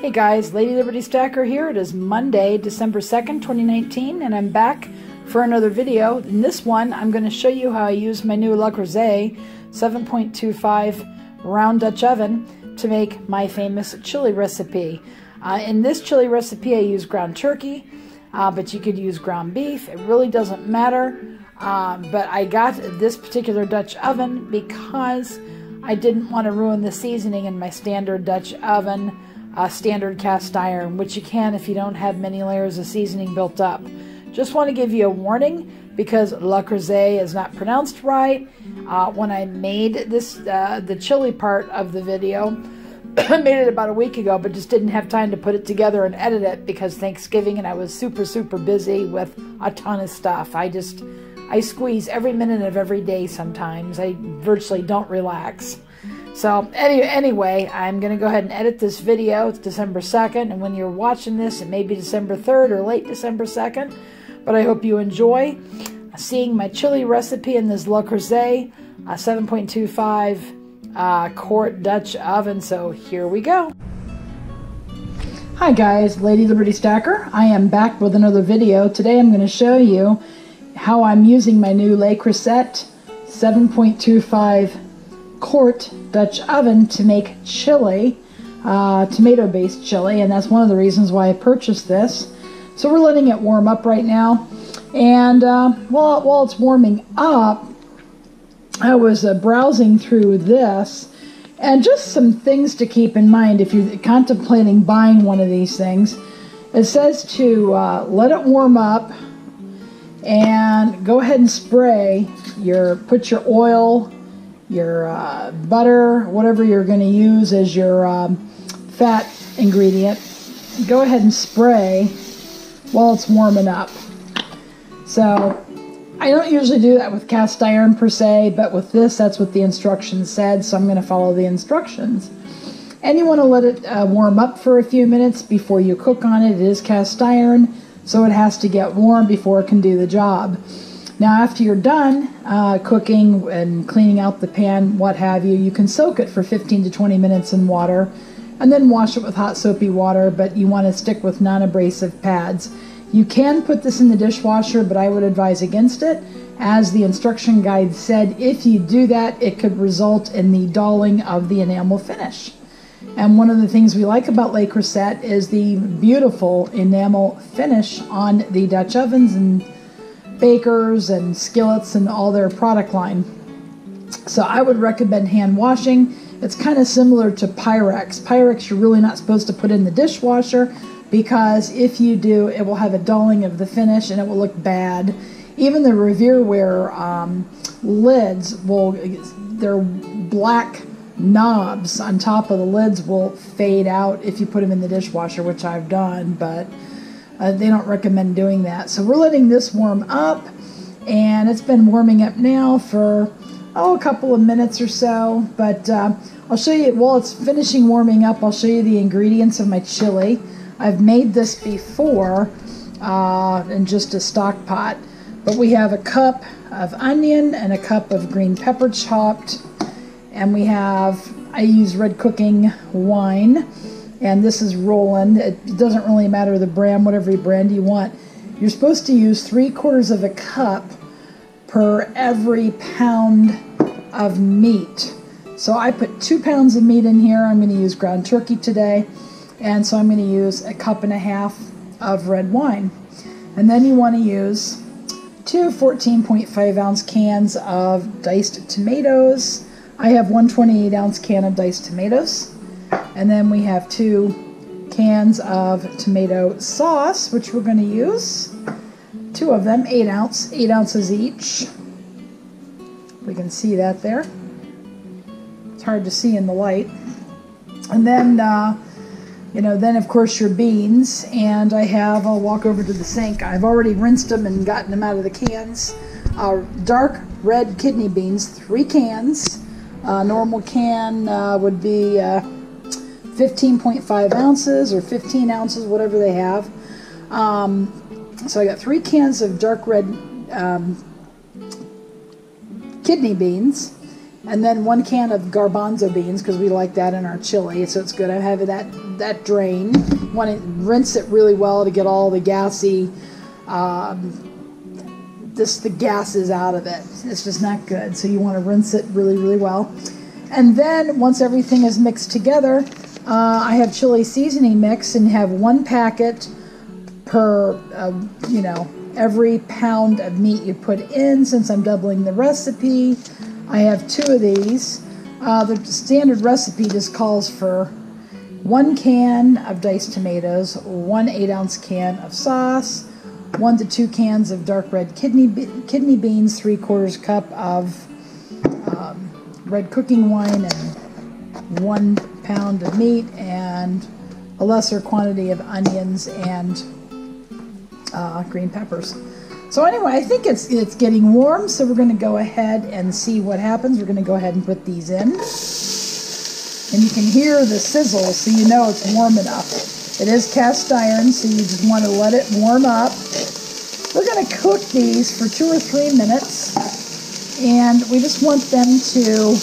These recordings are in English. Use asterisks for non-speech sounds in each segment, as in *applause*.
Hey guys, Lady Liberty Stacker here. It is Monday, December 2nd, 2019, and I'm back for another video. In this one, I'm going to show you how I use my new La Creuset 7.25 round Dutch oven to make my famous chili recipe. Uh, in this chili recipe, I use ground turkey, uh, but you could use ground beef. It really doesn't matter. Uh, but I got this particular Dutch oven because I didn't want to ruin the seasoning in my standard Dutch oven uh, standard cast iron, which you can if you don't have many layers of seasoning built up. Just want to give you a warning because La Creuset is not pronounced right. Uh, when I made this, uh, the chili part of the video, I *coughs* made it about a week ago, but just didn't have time to put it together and edit it because Thanksgiving and I was super, super busy with a ton of stuff. I just, I squeeze every minute of every day sometimes. I virtually don't relax. So any, anyway, I'm going to go ahead and edit this video. It's December 2nd, and when you're watching this, it may be December 3rd or late December 2nd. But I hope you enjoy seeing my chili recipe in this Le Creuset uh, 7.25 uh, quart Dutch oven. So here we go. Hi guys, Lady Liberty Stacker. I am back with another video. Today I'm going to show you how I'm using my new Le Creuset 7.25 quart Dutch oven to make chili, uh, tomato-based chili, and that's one of the reasons why I purchased this. So we're letting it warm up right now, and uh, while, while it's warming up, I was uh, browsing through this, and just some things to keep in mind if you're contemplating buying one of these things. It says to uh, let it warm up and go ahead and spray your, put your oil your uh, butter, whatever you're going to use as your um, fat ingredient, go ahead and spray while it's warming up. So I don't usually do that with cast iron per se, but with this, that's what the instructions said, so I'm going to follow the instructions. And you want to let it uh, warm up for a few minutes before you cook on it. It is cast iron, so it has to get warm before it can do the job. Now, after you're done uh, cooking and cleaning out the pan, what have you, you can soak it for 15 to 20 minutes in water and then wash it with hot soapy water, but you want to stick with non abrasive pads. You can put this in the dishwasher, but I would advise against it. As the instruction guide said, if you do that, it could result in the dulling of the enamel finish. And one of the things we like about Le Creuset is the beautiful enamel finish on the Dutch ovens and bakers and skillets and all their product line. So I would recommend hand washing. It's kind of similar to Pyrex. Pyrex you're really not supposed to put in the dishwasher because if you do, it will have a dulling of the finish and it will look bad. Even the Revereware um, lids will, their black knobs on top of the lids will fade out if you put them in the dishwasher, which I've done, but uh, they don't recommend doing that. So we're letting this warm up, and it's been warming up now for oh a couple of minutes or so. But uh, I'll show you while it's finishing warming up. I'll show you the ingredients of my chili. I've made this before uh, in just a stock pot, but we have a cup of onion and a cup of green pepper chopped, and we have I use red cooking wine and this is Roland. It doesn't really matter the brand, whatever brand you want. You're supposed to use three quarters of a cup per every pound of meat. So I put two pounds of meat in here. I'm going to use ground turkey today. And so I'm going to use a cup and a half of red wine. And then you want to use two 14.5 ounce cans of diced tomatoes. I have one 28 ounce can of diced tomatoes. And then we have two cans of tomato sauce, which we're going to use. Two of them, eight ounce, eight ounces each. We can see that there. It's hard to see in the light. And then, uh, you know, then of course your beans. And I have, I'll walk over to the sink. I've already rinsed them and gotten them out of the cans. Uh, dark red kidney beans, three cans. Uh, normal can uh, would be uh, 15.5 ounces or 15 ounces, whatever they have. Um, so I got three cans of dark red um, kidney beans, and then one can of garbanzo beans because we like that in our chili, so it's good. I have that that drain. Want to rinse it really well to get all the gassy, um, this the gases out of it. It's just not good. So you want to rinse it really really well, and then once everything is mixed together, uh, I have chili seasoning mix and have one packet per uh, you know every pound of meat you put in. Since I'm doubling the recipe. I have two of these. Uh, the standard recipe just calls for one can of diced tomatoes, one 8 ounce can of sauce, one to two cans of dark red kidney, kidney beans, three quarters cup of um, red cooking wine, and one pound of meat, and a lesser quantity of onions and uh, green peppers. So anyway, I think it's it's getting warm, so we're going to go ahead and see what happens. We're going to go ahead and put these in. And you can hear the sizzle, so you know it's warm enough. It is cast iron, so you just want to let it warm up. We're going to cook these for two or three minutes, and we just want them to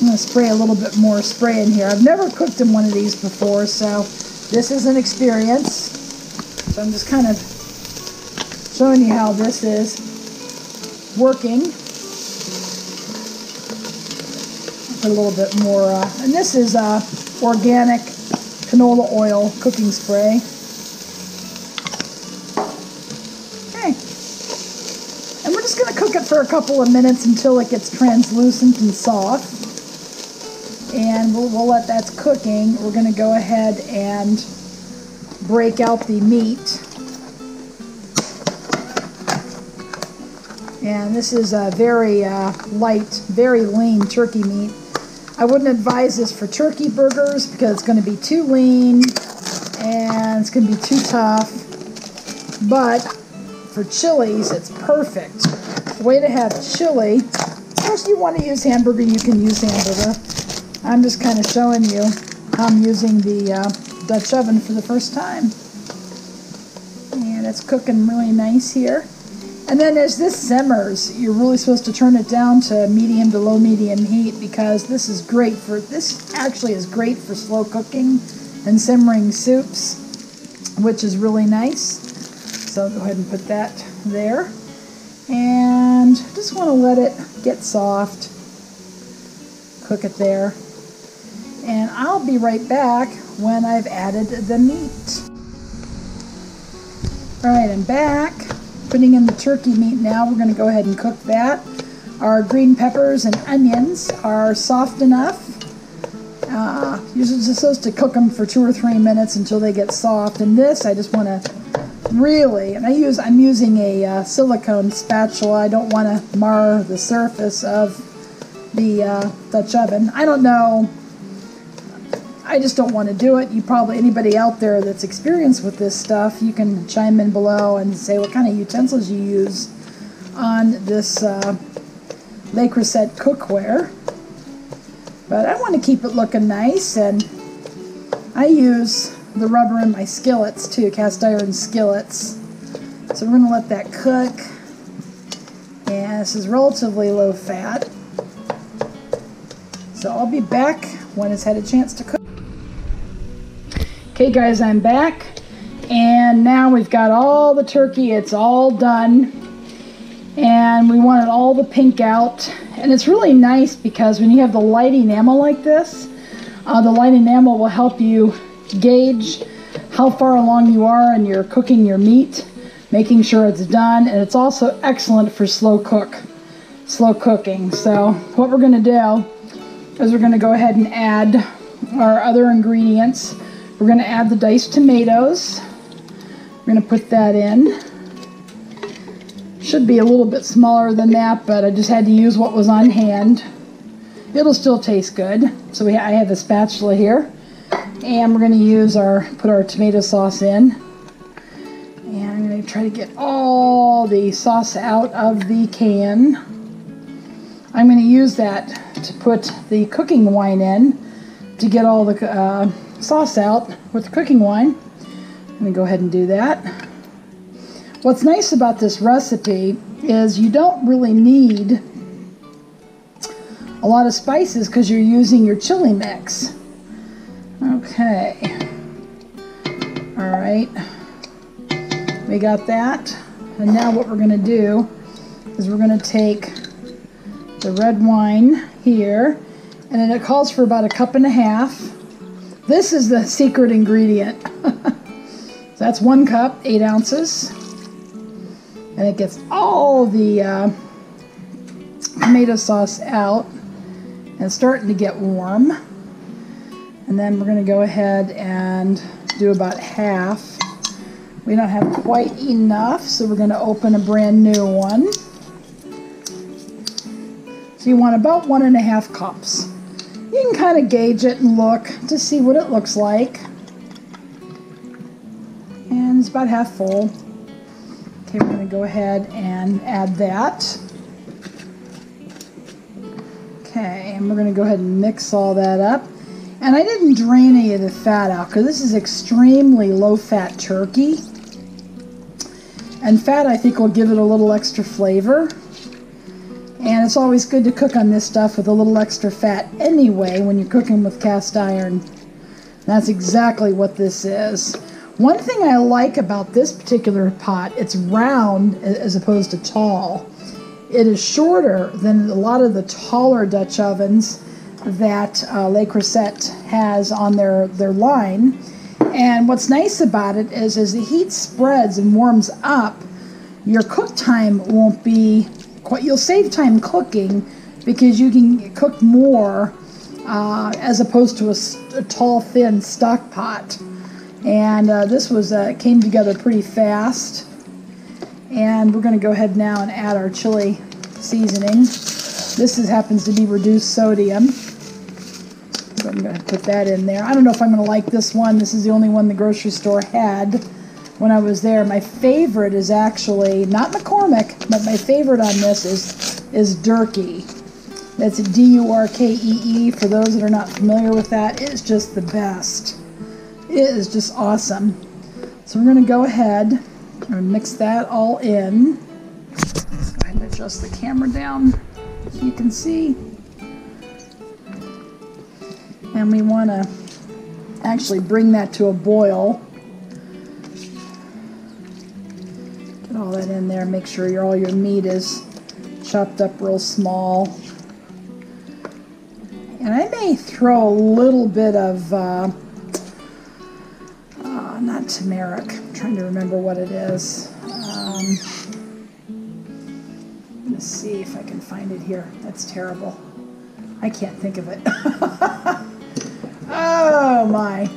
I'm going to spray a little bit more spray in here. I've never cooked in one of these before, so this is an experience. So I'm just kind of showing you how this is working. Put a little bit more, uh, and this is uh, organic canola oil cooking spray. Okay. And we're just going to cook it for a couple of minutes until it gets translucent and soft and we'll, we'll let that's cooking. We're going to go ahead and break out the meat. And this is a very uh, light, very lean turkey meat. I wouldn't advise this for turkey burgers because it's going to be too lean and it's going to be too tough. But for chilies, it's perfect. The way to have chili, of course you want to use hamburger, you can use hamburger. I'm just kind of showing you how I'm using the uh, Dutch oven for the first time. And it's cooking really nice here. And then as this simmers, you're really supposed to turn it down to medium to low medium heat because this is great for, this actually is great for slow cooking and simmering soups, which is really nice. So I'll go ahead and put that there. And just want to let it get soft. Cook it there and I'll be right back when I've added the meat. Alright, I'm back. Putting in the turkey meat now. We're going to go ahead and cook that. Our green peppers and onions are soft enough. Uh, you're just supposed to cook them for two or three minutes until they get soft. And this, I just want to really, and I use, I'm using a uh, silicone spatula. I don't want to mar the surface of the uh, Dutch oven. I don't know I just don't want to do it. You probably, anybody out there that's experienced with this stuff, you can chime in below and say what kind of utensils you use on this uh, Le Creuset cookware. But I want to keep it looking nice, and I use the rubber in my skillets too, cast iron skillets. So we're going to let that cook. And this is relatively low fat. So I'll be back when it's had a chance to cook. Okay guys, I'm back. And now we've got all the turkey, it's all done. And we wanted all the pink out. And it's really nice because when you have the light enamel like this, uh, the light enamel will help you gauge how far along you are and you're cooking your meat, making sure it's done. And it's also excellent for slow cook, slow cooking. So what we're going to do is we're going to go ahead and add our other ingredients. We're going to add the diced tomatoes. We're going to put that in. Should be a little bit smaller than that, but I just had to use what was on hand. It'll still taste good. So we, I have a spatula here. And we're going to use our, put our tomato sauce in. And I'm going to try to get all the sauce out of the can. I'm going to use that to put the cooking wine in to get all the uh, sauce out with the cooking wine. Going to go ahead and do that. What's nice about this recipe is you don't really need a lot of spices because you're using your chili mix. Okay. All right. We got that. And now what we're going to do is we're going to take the red wine here, and then it calls for about a cup and a half. This is the secret ingredient. *laughs* that's one cup, eight ounces. And it gets all the uh, tomato sauce out and starting to get warm. And then we're going to go ahead and do about half. We don't have quite enough, so we're going to open a brand new one. So you want about one and a half cups. You can kind of gauge it and look to see what it looks like. And it's about half full. Okay, we're going to go ahead and add that. Okay, and we're going to go ahead and mix all that up. And I didn't drain any of the fat out because this is extremely low-fat turkey. And fat, I think, will give it a little extra flavor. It's always good to cook on this stuff with a little extra fat anyway when you're cooking with cast iron. That's exactly what this is. One thing I like about this particular pot, it's round as opposed to tall. It is shorter than a lot of the taller Dutch ovens that uh, Le Creuset has on their, their line. And what's nice about it is as the heat spreads and warms up, your cook time won't be quite, you'll save time cooking because you can cook more uh, as opposed to a, a, tall, thin stock pot. And uh, this was uh, came together pretty fast. And we're going to go ahead now and add our chili seasoning. This is, happens to be reduced sodium. So I'm going to put that in there. I don't know if I'm going to like this one. This is the only one the grocery store had when I was there. My favorite is actually not McCormick, but my favorite on this is is Durkee. That's D-U-R-K-E-E. For those that are not familiar with that, it's just the best. It is just awesome. So we're going to go ahead and mix that all in. Let's go ahead and adjust the camera down so you can see. And we want to actually bring that to a boil. There. Make sure your, all your meat is chopped up real small. And I may throw a little bit of, uh, uh, not turmeric, I'm trying to remember what it is. Um, let's see if I can find it here. That's terrible. I can't think of it. *laughs* oh my.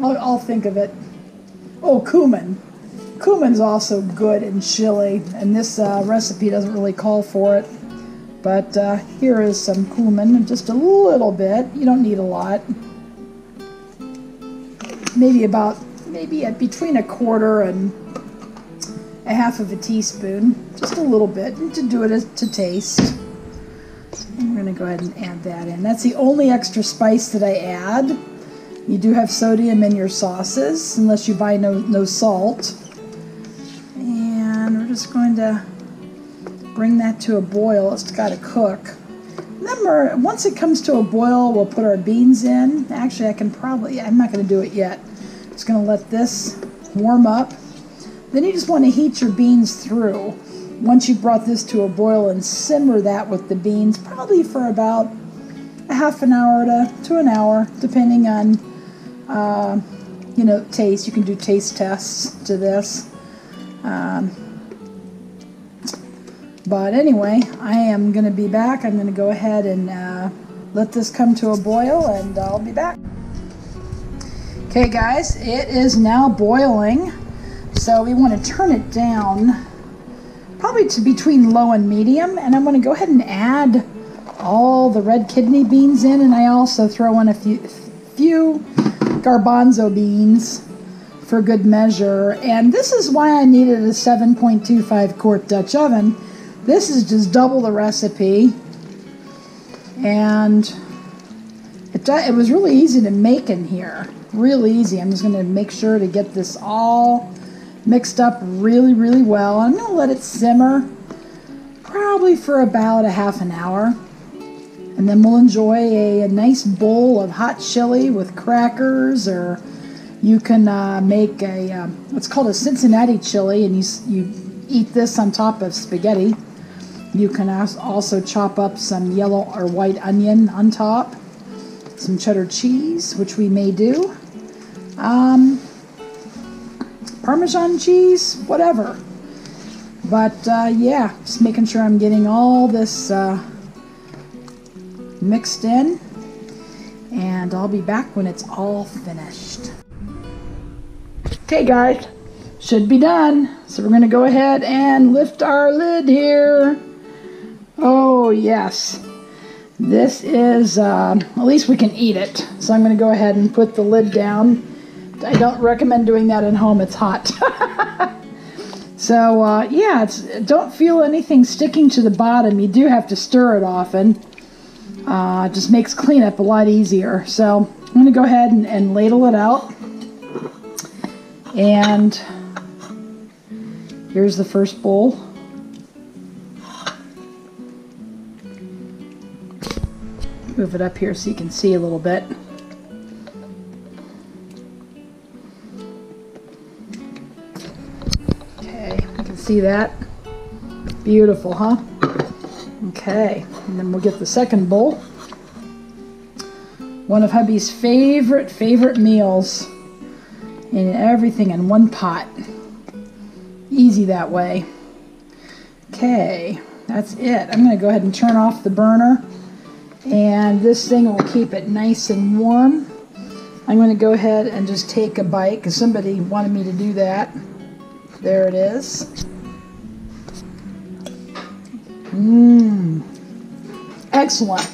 I'll, I'll think of it. Oh, cumin. Cumin's also good in chili, and this uh, recipe doesn't really call for it. But uh, here is some cumin, just a little bit. You don't need a lot. Maybe about, maybe at between a quarter and a half of a teaspoon. Just a little bit to do it to taste. We're going to go ahead and add that in. That's the only extra spice that I add. You do have sodium in your sauces, unless you buy no, no salt just going to bring that to a boil. It's got to cook. Remember, once it comes to a boil, we'll put our beans in. Actually, I can probably, I'm not going to do it yet. Just going to let this warm up. Then you just want to heat your beans through. Once you've brought this to a boil and simmer that with the beans, probably for about a half an hour to, to an hour, depending on, uh, you know, taste. You can do taste tests to this. Um, but anyway, I am going to be back. I'm going to go ahead and uh, let this come to a boil and I'll be back. Okay guys, it is now boiling. So we want to turn it down probably to between low and medium. And I'm going to go ahead and add all the red kidney beans in. And I also throw in a few, few garbanzo beans for good measure. And this is why I needed a 7.25 quart Dutch oven this is just double the recipe. And it, it was really easy to make in here. Really easy. I'm just going to make sure to get this all mixed up really, really well. I'm going to let it simmer probably for about a half an hour. And then we'll enjoy a, a nice bowl of hot chili with crackers, or you can uh, make a, what's called a Cincinnati chili, and you, you eat this on top of spaghetti. You can also chop up some yellow or white onion on top, some cheddar cheese, which we may do, um, Parmesan cheese, whatever. But uh, yeah, just making sure I'm getting all this uh, mixed in. And I'll be back when it's all finished. Okay guys, should be done. So we're gonna go ahead and lift our lid here. Oh yes, this is, uh, at least we can eat it. So I'm gonna go ahead and put the lid down. I don't recommend doing that at home, it's hot. *laughs* so uh, yeah, don't feel anything sticking to the bottom. You do have to stir it often. Uh, just makes cleanup a lot easier. So I'm going to go ahead and, and ladle it out. And here's the first bowl. Move it up here so you can see a little bit. Okay, you can see that. Beautiful, huh? Okay, and then we'll get the second bowl. One of hubby's favorite, favorite meals. And everything in one pot. Easy that way. Okay, that's it. I'm going to go ahead and turn off the burner. And this thing will keep it nice and warm. I'm going to go ahead and just take a bite because somebody wanted me to do that. There it is. Mmm. Excellent.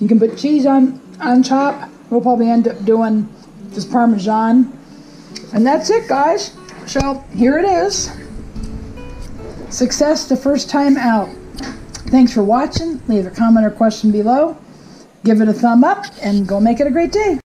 You can put cheese on, on top. We'll probably end up doing just Parmesan. And that's it, guys. So here it is. Success the first time out. Thanks for watching. Leave a comment or question below. Give it a thumb up and go make it a great day.